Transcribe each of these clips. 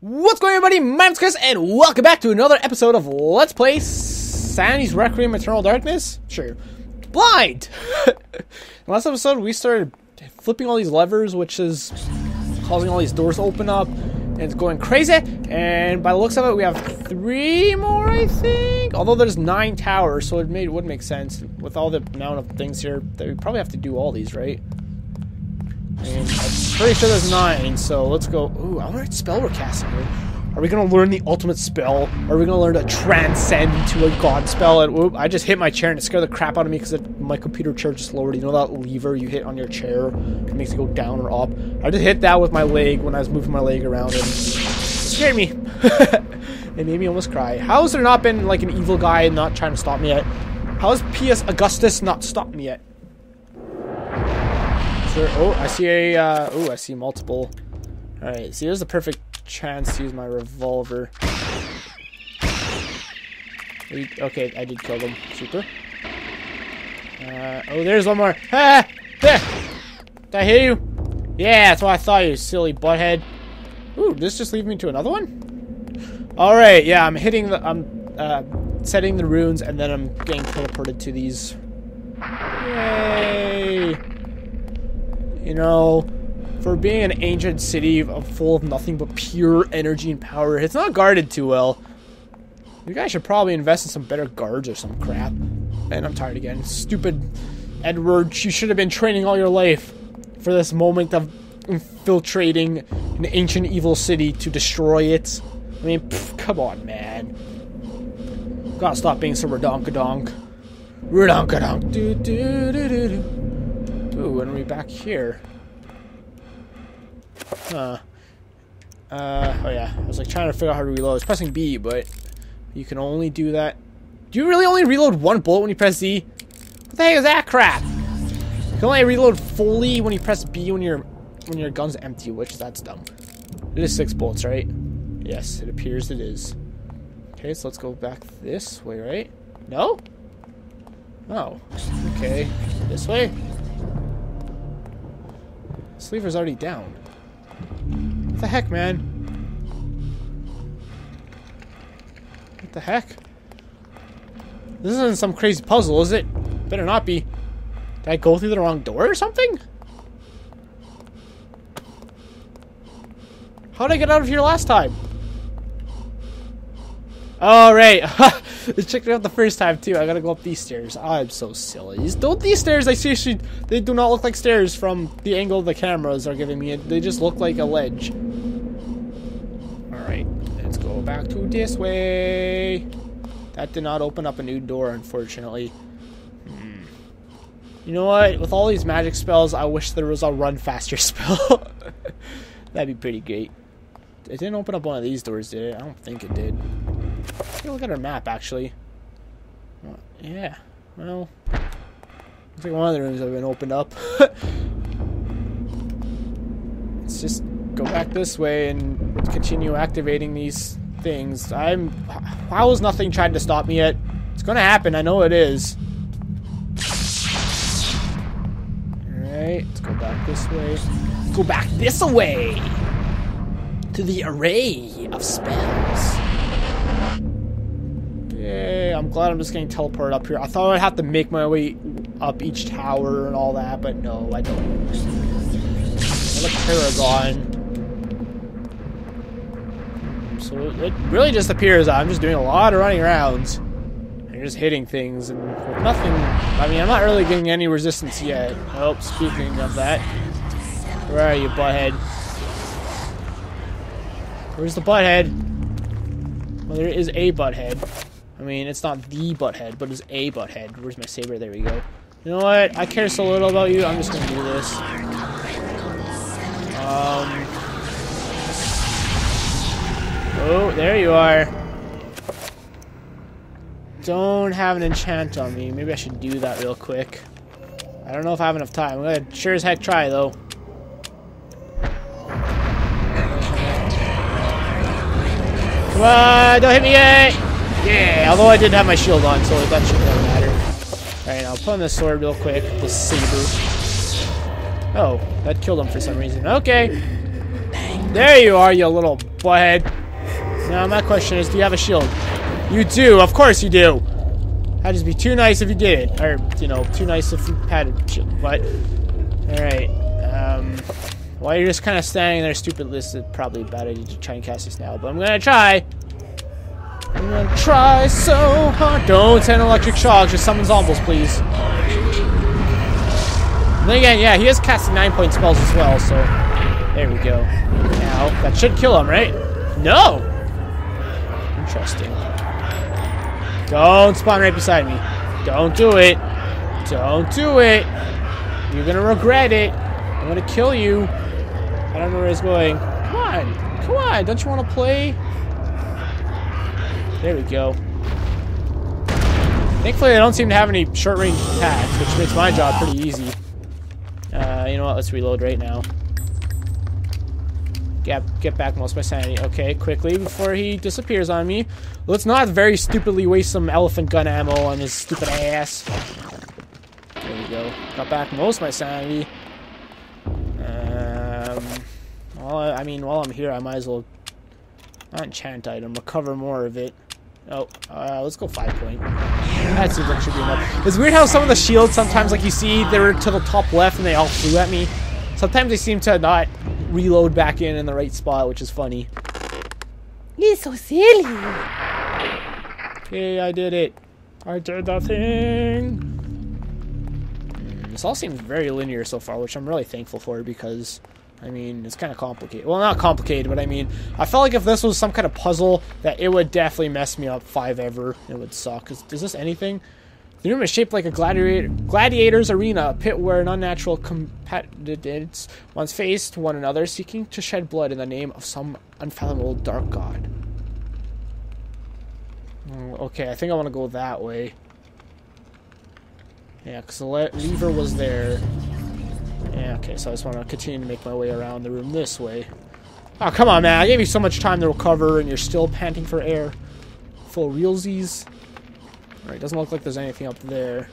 What's going on, everybody? My name's Chris, and welcome back to another episode of Let's Play Sanity's Requiem Eternal Darkness? Sure. Blind! last episode, we started flipping all these levers, which is causing all these doors to open up, and it's going crazy. And by the looks of it, we have three more, I think? Although there's nine towers, so it made, would make sense with all the amount of things here that we probably have to do all these, right? And I'm pretty sure there's nine, so let's go. Ooh, I wonder what spell we're casting here. Are we gonna learn the ultimate spell? Are we gonna learn to transcend into a god spell? And whoop, I just hit my chair and it scared the crap out of me because my computer chair just lowered. You know that lever you hit on your chair? It makes it go down or up. I just hit that with my leg when I was moving my leg around and it scared me. it made me almost cry. How has there not been like an evil guy not trying to stop me yet? How has Pious Augustus not stopped me yet? Sure. Oh, I see a, uh, oh, I see multiple. Alright, see, here's the perfect chance to use my revolver. Okay, I did kill them. Super. Uh, oh, there's one more. Ah! There! Did I hit you? Yeah, that's what I thought, you silly butthead. Ooh, this just leads me to another one? Alright, yeah, I'm hitting the, I'm, uh, setting the runes, and then I'm getting teleported to these. Yay! You know, for being an ancient city full of nothing but pure energy and power, it's not guarded too well. You guys should probably invest in some better guards or some crap. And I'm tired again. Stupid Edward, you should have been training all your life for this moment of infiltrating an ancient evil city to destroy it. I mean, pff, come on, man. Gotta stop being so redonkadonk. Redonkadonk. Do do do do do. Ooh, and we're back here. Huh. Uh, oh yeah. I was like trying to figure out how to reload. I was pressing B, but you can only do that. Do you really only reload one bullet when you press Z? What the heck is that crap? You can only reload fully when you press B when your when your gun's empty, which that's dumb. It is six bullets, right? Yes, it appears it is. Okay, so let's go back this way, right? No? Oh. Okay. This way? Sleever's already down. What the heck, man? What the heck? This isn't some crazy puzzle, is it? Better not be. Did I go through the wrong door or something? How did I get out of here last time? Oh, right. I checked it out the first time, too. I gotta go up these stairs. I'm so silly. Don't these stairs, I seriously, they do not look like stairs from the angle the cameras are giving me. They just look like a ledge. Alright, let's go back to this way. That did not open up a new door, unfortunately. Hmm. You know what? With all these magic spells, I wish there was a run faster spell. That'd be pretty great. It didn't open up one of these doors, did it? I don't think it did. Take a look at our map, actually. Well, yeah, well... Looks like one of the rooms have been opened up. Let's just go back this way and continue activating these things. I'm... How is nothing trying to stop me yet? It's gonna happen, I know it is. Alright, let's go back this way. Let's go back this way! To the array of spells. I'm glad I'm just getting teleported up here. I thought I'd have to make my way up each tower and all that, but no, I don't. I look Paragon. So it really just appears I'm just doing a lot of running around. And just hitting things and with nothing. I mean, I'm not really getting any resistance yet. Oh, speaking of that. Where are you, butthead? Where's the butthead? Well, there is a butthead. I mean, it's not the butthead, but it's a butthead. Where's my saber? There we go. You know what? I care so little about you. I'm just gonna do this. Um. Oh, there you are. Don't have an enchant on me. Maybe I should do that real quick. I don't know if I have enough time. I'm gonna sure as heck try, though. Come on, don't hit me yet! Yeah, although I did have my shield on, so that shouldn't really matter. Alright, I'll put on this sword real quick. This saber. Oh, that killed him for some reason. Okay. There you are, you little butthead. Now, my question is, do you have a shield? You do, of course you do. That'd just be too nice if you did it. Or, you know, too nice if you had a shield. But, alright. Um, while you're just kind of standing there, stupid list is probably a bad idea to try and cast this now. But I'm gonna try. Gonna try so hard. Don't send electric shocks, just summon zombies, please. And then again, yeah, he has casted 9 point spells as well, so there we go. Now, that should kill him, right? No! Interesting. Don't spawn right beside me. Don't do it. Don't do it. You're gonna regret it. I'm gonna kill you. I don't know where he's going. Come on. Come on. Don't you want to play? There we go. Thankfully, I don't seem to have any short-range attacks, which makes my job pretty easy. Uh, you know what? Let's reload right now. Get, get back most of my sanity. Okay, quickly, before he disappears on me. Let's not very stupidly waste some elephant gun ammo on his stupid ass. There we go. Got back most of my sanity. Um, well, I mean, while I'm here, I might as well... Not enchant item, recover more of it. Oh, uh, let's go five point. That seems like should be enough. It's weird how some of the shields sometimes, like you see, they're to the top left and they all flew at me. Sometimes they seem to not reload back in in the right spot, which is funny. You're so silly. Okay, I did it. I did the thing. Mm, This all seems very linear so far, which I'm really thankful for because, I mean, it's kind of complicated. Well, not complicated, but I mean, I felt like if this was some kind of puzzle, that it would definitely mess me up five ever. It would suck. Is, is this anything? The room is shaped like a gladiator, gladiator's arena, a pit where an unnatural combatants once faced one another, seeking to shed blood in the name of some unfathomable dark god. Mm, Okay, I think I want to go that way. Yeah, because the le lever was there. Okay, so I just want to continue to make my way around the room this way. Oh, come on, man. I gave you so much time to recover, and you're still panting for air. Full realsies. Alright, doesn't look like there's anything up there.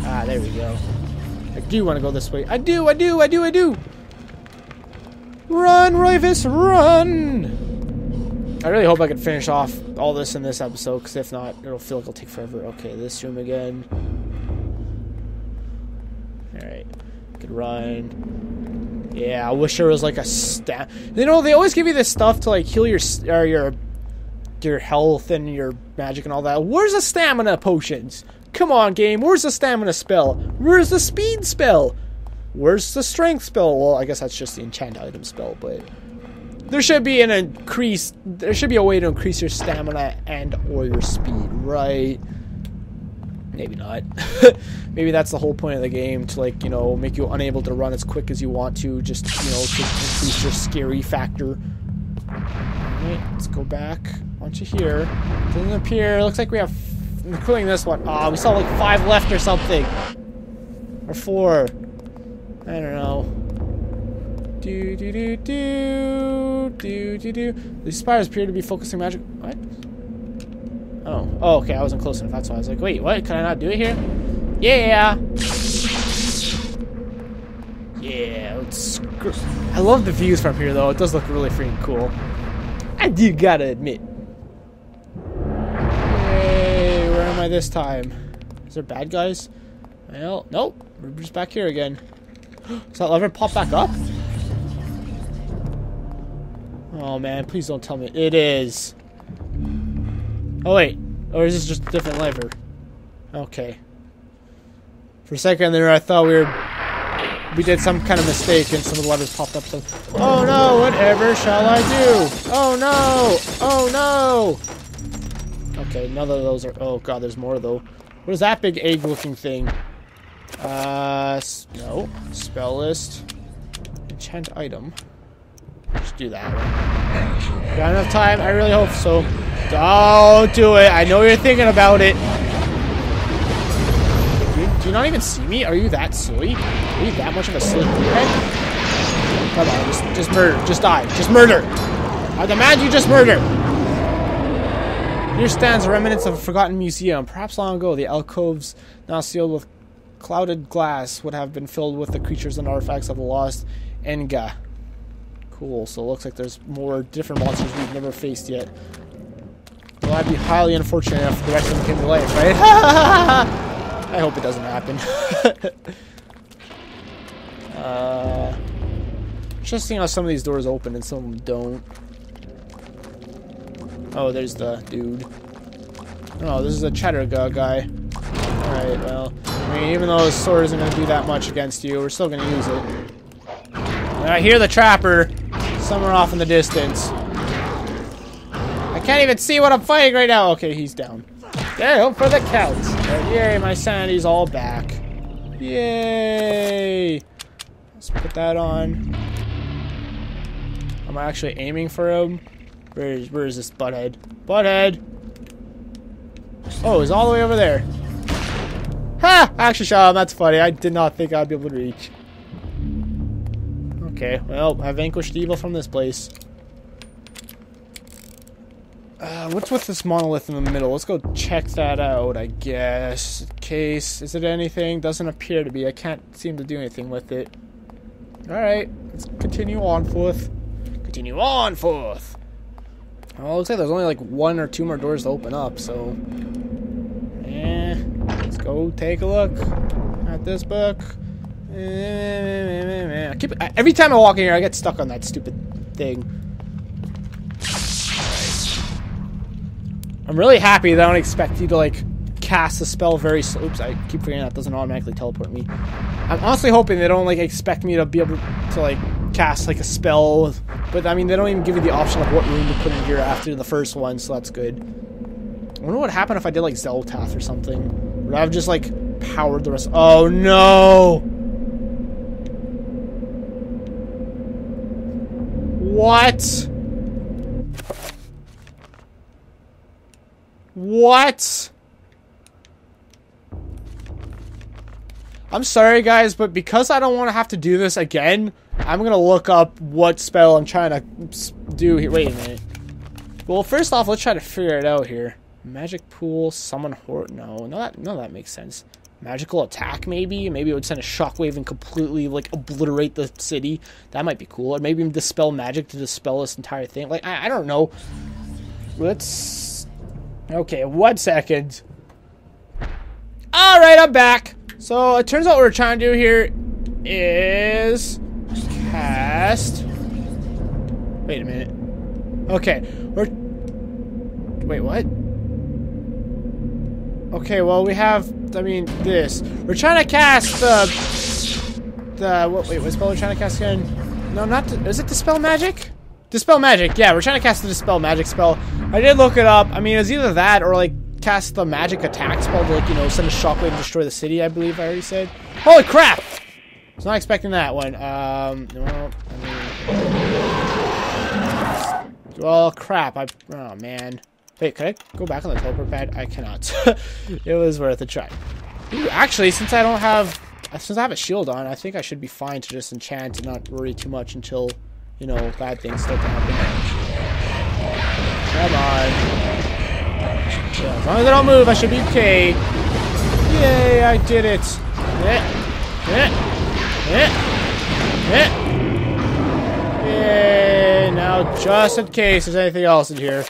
Ah, there we go. I do want to go this way. I do, I do, I do, I do! Run, Roivas, run! I really hope I can finish off all this in this episode, because if not, it'll feel like it'll take forever. Okay, this room again. Alright. Run. Yeah, I wish there was like a stat. You know, they always give you this stuff to like heal your or your your health and your magic and all that. Where's the stamina potions? Come on, game. Where's the stamina spell? Where's the speed spell? Where's the strength spell? Well, I guess that's just the enchant item spell, but there should be an increase. There should be a way to increase your stamina and or your speed, right? Maybe not. Maybe that's the whole point of the game to like you know make you unable to run as quick as you want to, just you know to increase your scary factor. Alright, let's go back onto here. Doesn't appear. Looks like we have, including this one. Ah, we saw like five left or something, or four. I don't know. Do do do do do do do. These spires appear to be focusing magic. What? Oh, oh, okay. I wasn't close enough. That's why I was like, wait, what? Can I not do it here? Yeah. Yeah. Let's. I love the views from here, though. It does look really freaking cool. I do gotta admit. Hey, where am I this time? Is there bad guys? Well, nope. We're just back here again. Does that lever pop back up? Oh man, please don't tell me. It is. Oh wait. Or is this just a different lever? Okay. For a second there I thought we were we did some kind of mistake and some of the levers popped up so Oh no, whatever shall I do? Oh no! Oh no! Okay, none of those are oh god, there's more though. What is that big egg looking thing? Uh no. Spell list. Enchant item. Just do that. Got enough time? I really hope so. Don't do it. I know you're thinking about it. Do you, do you not even see me? Are you that silly? Are you that much of a silly? Come on, just, just murder. Just die. Just murder. I demand you just murder. Here stands a remnants of a forgotten museum. Perhaps long ago, the alcoves, now sealed with clouded glass, would have been filled with the creatures and artifacts of the lost Ehn'gha. Cool, so it looks like there's more different monsters we've never faced yet. Well, I'd be highly unfortunate for the rest of them came to life, right? I hope it doesn't happen. uh, interesting how some of these doors open and some of them don't. Oh, there's the dude. Oh, this is a Chattur'gha guy. Alright, well, I mean, even though his sword isn't going to do that much against you, we're still going to use it. And I hear the trapper somewhere off in the distance. Can't even see what I'm fighting right now. Okay, he's down. Hope for the count. yay, my sanity's all back. Yay! Let's put that on. Am I actually aiming for him? Where is, where is this butthead? Butthead! Oh, he's all the way over there. Ha! Actually shot him. That's funny. I did not think I'd be able to reach. Okay, well, I vanquished evil from this place. Uh, what's with this monolith in the middle? Let's go check that out, I guess. Case, is it anything? Doesn't appear to be. I can't seem to do anything with it. Alright, let's continue on forth. Continue on forth! Well, it looks like there's only like one or two more doors to open up, so... Eh, let's go take a look at this book. Eh, I keep, every time I walk in here, I get stuck on that stupid thing. I'm really happy that I don't expect you to, like, cast a spell very slow. Oops, I keep forgetting that doesn't automatically teleport me. I'm honestly hoping they don't, like, expect me to be able to, like, cast, like, a spell. But, I mean, they don't even give you the option of what room to put in here after the first one, so that's good. I wonder what happened if I did, like, Xel'lotath or something. Would I have just, like, powered the rest? Oh, no! What? What? I'm sorry, guys, but because I don't want to have to do this again, I'm going to look up what spell I'm trying to do here. Wait a minute. Well, first off, let's try to figure it out here. Magic pool, summon horde. No, no, that no, that makes sense. Magical attack, maybe. Maybe it would send a shockwave and completely like obliterate the city. That might be cool. Or maybe dispel magic to dispel this entire thing. Like I, I don't know. Let's. Okay, one second. All right, I'm back. So it turns out what we're trying to do here is cast. Wait a minute. Okay, we're. Wait, what? Okay, well we have. I mean, this. We're trying to cast the. The what? Wait, what spell are we're trying to cast again? No, not. To, is it the spell magic? Dispel magic. Yeah, we're trying to cast the dispel magic spell. I did look it up. I mean, it's either that or like cast the magic attack spell to like you know send a shockwave and destroy the city. I believe I already said. Holy crap! I was not expecting that one. Um, well, I mean, well, crap. I oh man. Wait, can I go back on the teleport pad? I cannot. it was worth a try. Ooh, actually, since I don't have, since I have a shield on, I think I should be fine to just enchant and not worry too much until, you know, bad things start to happen. Come on. As long as I don't move, I should be okay. Yay, I did it. Yeah, yeah, yeah, yeah. Yay, now just in case there's anything else in here.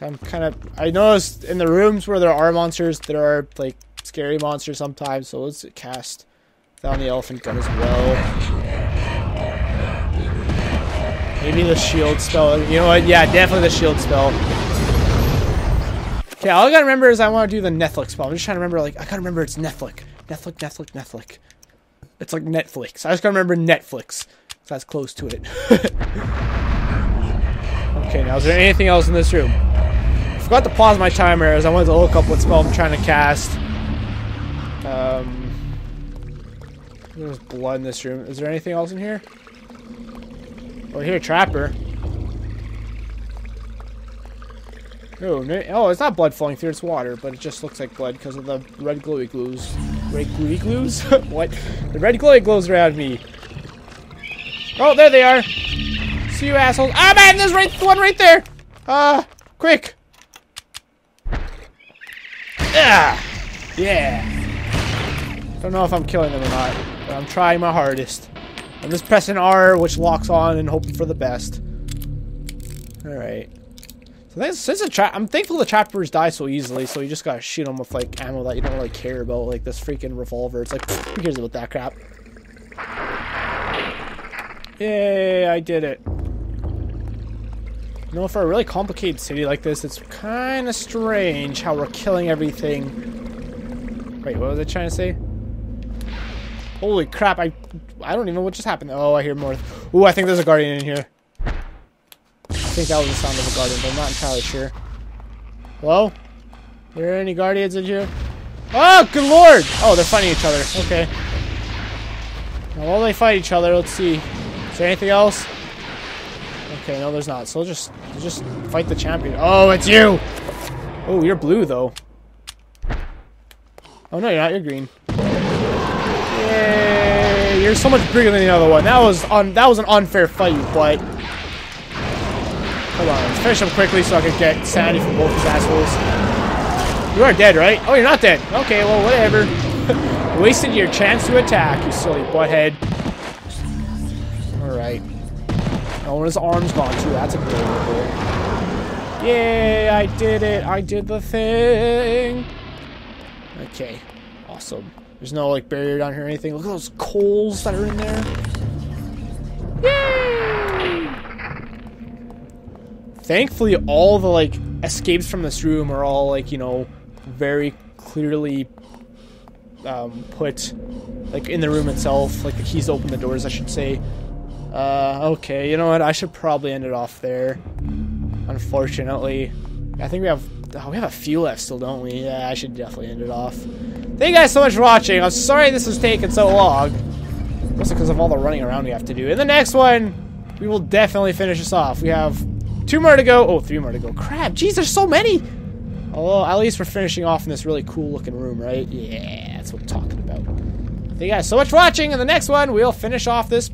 I'm kind of. I noticed in the rooms where there are monsters, there are like scary monsters sometimes. So let's cast down the elephant gun as well. Maybe the shield spell. You know what? Yeah, definitely the shield spell. Okay, all I gotta remember is I want to do the Netflix spell. I'm just trying to remember. Like I gotta remember it's Netflix, Netflix, Netflix, Netflix. It's like Netflix. I just gotta remember Netflix. That's close to it. okay, now is there anything else in this room? I forgot to pause my timer as I wanted to look up what spell I'm trying to cast. Um, there's blood in this room. Is there anything else in here? Oh, here, Trapper. Oh, oh, it's not blood flowing through, it's water, but it just looks like blood because of the red glowy glues. Red glowy glues? what? The red glowy glows around me. Oh, there they are. See you assholes. Ah, man, there's right, one right there. Uh, quick. Yeah! Yeah! Don't know if I'm killing them or not, but I'm trying my hardest. I'm just pressing R, which locks on, and hoping for the best. Alright. So that's, since the trap, I'm thankful the trappers die so easily, so you just gotta shoot them with, like, ammo that you don't really care about, like this freaking revolver. It's like, who cares about that crap? Yay, I did it. You know, for a really complicated city like this, it's kind of strange how we're killing everything. Wait, what was I trying to say? Holy crap, I I don't even know what just happened. Oh, I hear more. Ooh, I think there's a guardian in here. I think that was the sound of a guardian, but I'm not entirely sure. Hello? Are there any guardians in here? Oh, good lord! Oh, they're fighting each other. Okay. Now, while they fight each other, let's see. Is there anything else? Okay, no, there's not. So just, just fight the champion. Oh, it's you! Oh, you're blue though. Oh no, you're not. You're green. You're so much bigger than the other one. That was on. That was an unfair fight, but. Hold on, let's finish him quickly so I can get sanity from both these assholes. You are dead, right? Oh, you're not dead. Okay, well, whatever. Wasted your chance to attack, you silly butthead. Alright. Oh, his arm's gone too. That's adorable. Yay, I did it. I did the thing. Okay. Awesome. There's no, like, barrier down here or anything. Look at those coals that are in there. Yay! Thankfully, all the, like, escapes from this room are all, like, you know, very clearly um, put, like, in the room itself. Like, the keys open the doors, I should say. Uh, okay, you know what? I should probably end it off there. Unfortunately. I think we have oh, we have a few left still, don't we? Yeah, I should definitely end it off. Thank you guys so much for watching. I'm sorry this has taken so long. Mostly because of all the running around we have to do. In the next one, we will definitely finish this off. We have two more to go. Oh, three more to go. Crap, jeez, there's so many. Although, at least we're finishing off in this really cool looking room, right? Yeah, that's what I'm talking about. Thank you guys so much for watching. In the next one, we'll finish off this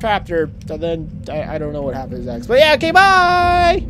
chapter. And then, I, I don't know what happens next. But yeah, okay, bye!